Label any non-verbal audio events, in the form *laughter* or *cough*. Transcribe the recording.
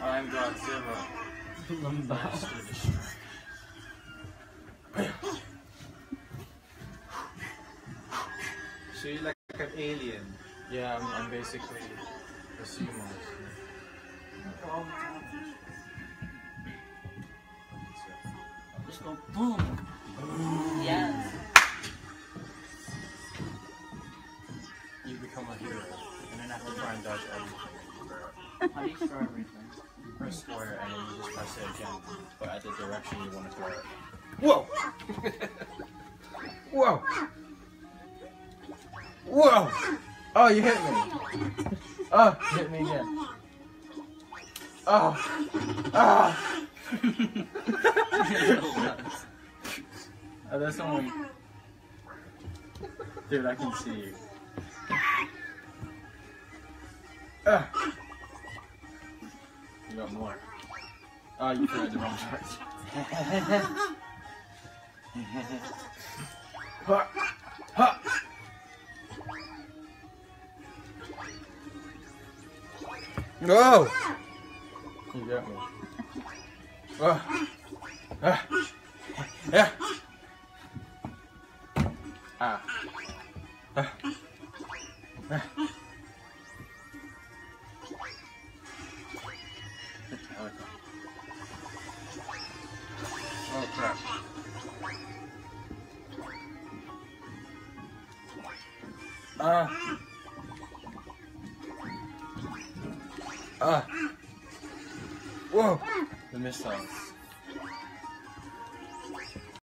I'm Godzilla. Lamba. So you're like an alien. Yeah, I'm, I'm basically a sea monster. Just go boom. Yes. You become a hero, and then have to try and dodge everything. You store everything? You press square, and then you just press it again, but at the direction you want to throw it. Whoa! Whoa! Whoa! Oh, you hit me. Oh, hit me again. Oh. Ah. oh, that's only. Dude, I can see you. Ah. Got more. Oh, you threw the wrong charge. *laughs* Ha! Ha! No! You got me. Ah. Ah. Yeah. Ah. Ah. Ah. Oh crap. Ah. Ah. Whoa. The missiles.